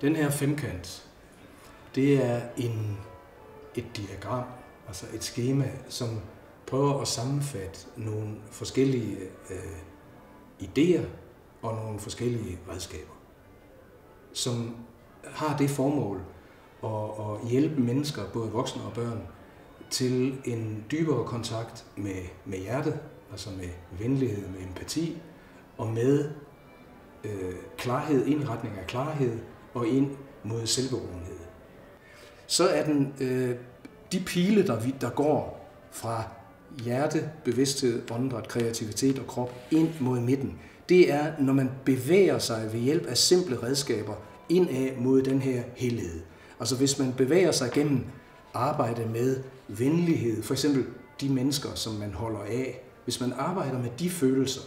Den her femkant, det er en, et diagram, altså et schema, som prøver at sammenfatte nogle forskellige øh, idéer og nogle forskellige redskaber, som har det formål at, at hjælpe mennesker, både voksne og børn, til en dybere kontakt med, med hjertet, altså med venlighed, med empati, og med øh, klarhed, indretning af klarhed, og ind mod selvbevågenhed. Så er den øh, de pile, der, der går fra hjerte, bevidsthed, åndedræt, kreativitet og krop ind mod midten, det er, når man bevæger sig ved hjælp af simple redskaber indad mod den her helhed. Altså hvis man bevæger sig gennem arbejde med venlighed, for eksempel de mennesker, som man holder af, hvis man arbejder med de følelser,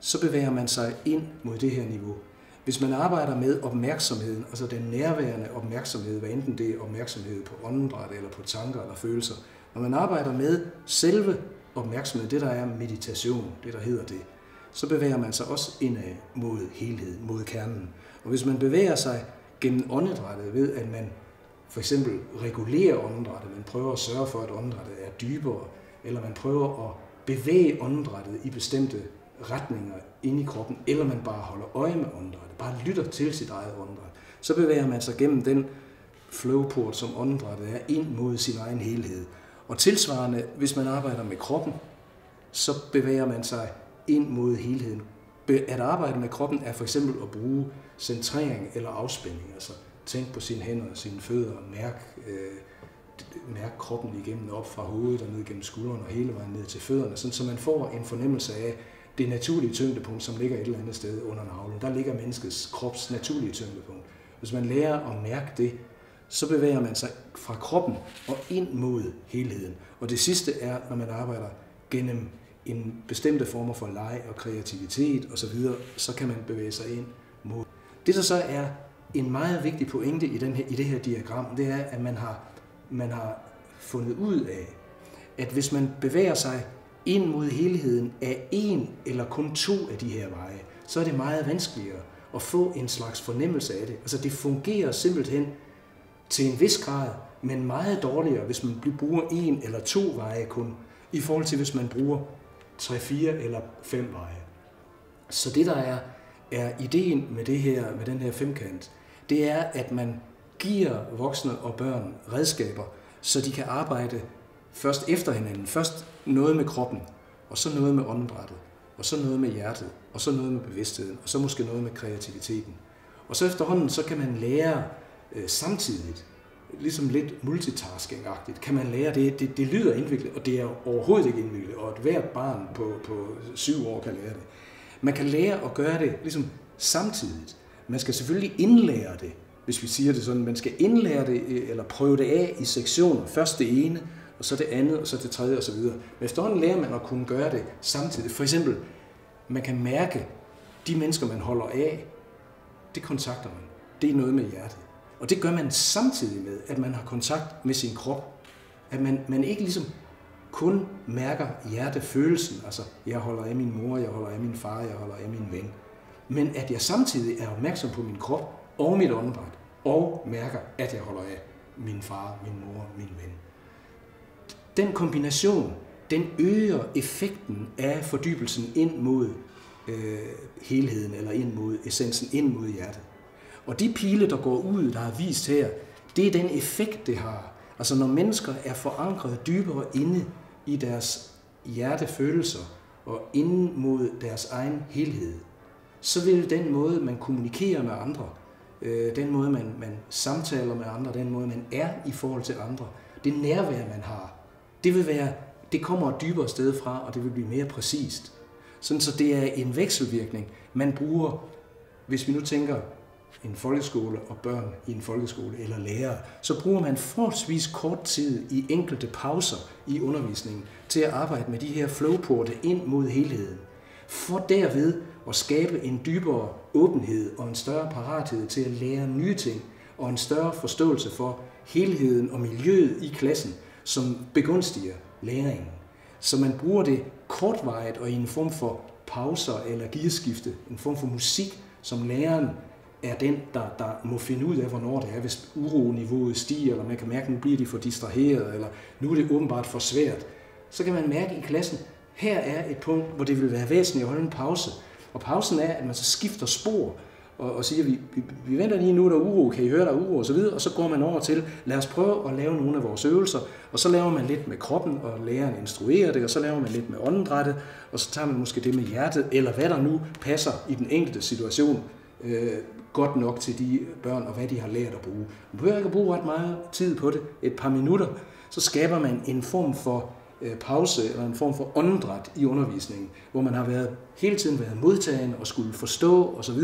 så bevæger man sig ind mod det her niveau. Hvis man arbejder med opmærksomheden, altså den nærværende opmærksomhed, hvad enten det er opmærksomhed på åndedræt eller på tanker eller følelser, når man arbejder med selve opmærksomhed, det der er meditation, det der hedder det, så bevæger man sig også indad mod helhed, mod kernen. Og hvis man bevæger sig gennem åndedrættet ved, at man for eksempel regulerer åndedrættet, man prøver at sørge for, at åndedrættet er dybere, eller man prøver at bevæge åndedrættet i bestemte retninger ind i kroppen, eller man bare holder øje med åndedrættet, bare lytter til sit eget åndedræt, så bevæger man sig gennem den flowport, som åndedrættet er, ind mod sin egen helhed. Og tilsvarende, hvis man arbejder med kroppen, så bevæger man sig ind mod helheden. At arbejde med kroppen er for eksempel at bruge centrering eller afspænding. Altså tænk på sine hænder og sine fødder og mærk, øh, mærk kroppen igennem op fra hovedet og ned gennem skuldrene og hele vejen ned til fødderne, sådan, så man får en fornemmelse af det naturlige tyngdepunkt, som ligger et eller andet sted under navlen. Der ligger menneskets krops naturlige tyngdepunkt. Hvis man lærer at mærke det, så bevæger man sig fra kroppen og ind mod helheden. Og det sidste er, når man arbejder gennem en bestemte former for leg og kreativitet osv., så kan man bevæge sig ind mod. Det, der så er en meget vigtig pointe i, den her, i det her diagram, det er, at man har, man har fundet ud af, at hvis man bevæger sig ind mod helheden af en eller kun to af de her veje, så er det meget vanskeligere at få en slags fornemmelse af det. Altså det fungerer simpelthen til en vis grad, men meget dårligere, hvis man bruger en eller to veje kun, i forhold til hvis man bruger tre, fire eller fem veje. Så det der er, er ideen med det her, med den her femkant, det er, at man giver voksne og børn redskaber, så de kan arbejde først efter hinanden. Først noget med kroppen, og så noget med åndedrættet, og så noget med hjertet, og så noget med bevidstheden, og så måske noget med kreativiteten. Og så efterhånden, så kan man lære øh, samtidigt, ligesom lidt multitasking-agtigt, kan man lære det. det. Det lyder indviklet, og det er overhovedet ikke indviklet, og et hvert barn på, på syv år kan lære det. Man kan lære at gøre det ligesom samtidigt. Man skal selvfølgelig indlære det, hvis vi siger det sådan. Man skal indlære det, øh, eller prøve det af i sektioner. Først det ene, og så det andet, og så det tredje osv. Men efterhånden lærer man at kunne gøre det samtidig. For eksempel, man kan mærke, de mennesker, man holder af, det kontakter man. Det er noget med hjertet. Og det gør man samtidig med, at man har kontakt med sin krop. At man, man ikke ligesom kun mærker hjertefølelsen, altså jeg holder af min mor, jeg holder af min far, jeg holder af min ven. Men at jeg samtidig er opmærksom på min krop og mit åndedræt, og mærker, at jeg holder af min far, min mor, min ven. Den kombination, den øger effekten af fordybelsen ind mod øh, helheden, eller ind mod essensen, ind mod hjertet. Og de pile, der går ud, der er vist her, det er den effekt, det har. Altså når mennesker er forankret dybere inde i deres hjertefølelser og inde mod deres egen helhed, så vil den måde, man kommunikerer med andre, øh, den måde, man, man samtaler med andre, den måde, man er i forhold til andre, det nærvær, man har, det vil være, det kommer et dybere sted fra, og det vil blive mere præcist. Sådan så det er en vekselvirkning, man bruger, hvis vi nu tænker en folkeskole og børn i en folkeskole eller lærere, så bruger man forholdsvis kort tid i enkelte pauser i undervisningen til at arbejde med de her flowporte ind mod helheden. For derved at skabe en dybere åbenhed og en større parathed til at lære nye ting og en større forståelse for helheden og miljøet i klassen, som begunstiger læringen. Så man bruger det kortvarigt og i en form for pauser eller gearskifte, en form for musik, som læreren er den, der, der må finde ud af, hvornår det er, hvis uroniveauet stiger, eller man kan mærke, at nu bliver de for distraheret, eller nu er det åbenbart for svært. Så kan man mærke i klassen, her er et punkt, hvor det vil være væsentligt at holde en pause. Og pausen er, at man så skifter spor, og, og siger, vi, vi, vi venter lige nu, der er uro, kan I høre, der er uro, og så videre, og så går man over til, lad os prøve at lave nogle af vores øvelser, og så laver man lidt med kroppen, og læreren instruerer det, og så laver man lidt med åndedrættet, og så tager man måske det med hjertet, eller hvad der nu passer i den enkelte situation, øh, godt nok til de børn, og hvad de har lært at bruge. Man behøver ikke at bruge ret meget tid på det, et par minutter, så skaber man en form for øh, pause eller en form for åndedræt i undervisningen, hvor man har været hele tiden været modtagende og skulle forstå osv.,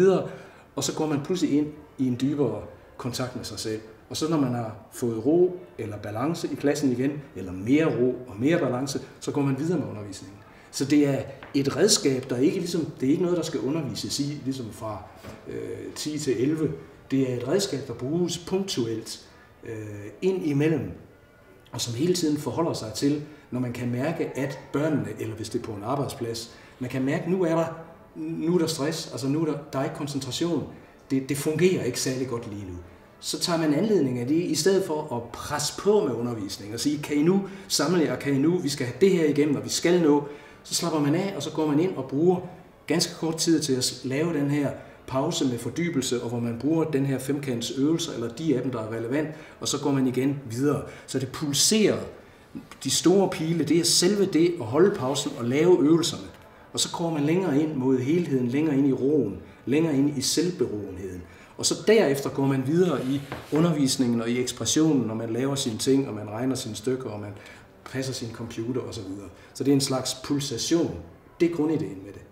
og så går man pludselig ind i en dybere kontakt med sig selv. Og så når man har fået ro eller balance i klassen igen, eller mere ro og mere balance, så går man videre med undervisningen. Så det er et redskab, der ikke ligesom, det er ikke noget, der skal undervises i, ligesom fra øh, 10 til 11. Det er et redskab, der bruges punktuelt øh, ind imellem, og som hele tiden forholder sig til, når man kan mærke, at børnene, eller hvis det er på en arbejdsplads, man kan mærke, at nu er der nu er der stress, altså nu er der, der er ikke koncentration. Det, det fungerer ikke særlig godt lige nu. Så tager man anledning af det, i stedet for at presse på med undervisning og sige, kan I nu samle jer, kan I nu, vi skal have det her igennem, og vi skal nå, så slapper man af, og så går man ind og bruger ganske kort tid til at lave den her pause med fordybelse, og hvor man bruger den her femkants øvelser, eller de af dem, der er relevant, og så går man igen videre. Så det pulserer. De store pile, det er selve det at holde pausen og lave øvelserne. Og så kommer man længere ind mod helheden, længere ind i roen, længere ind i selvberoenheden. Og så derefter går man videre i undervisningen og i ekspressionen, når man laver sine ting, og man regner sine stykker, og man passer sin computer osv. Så, så det er en slags pulsation. Det er grundideen med det.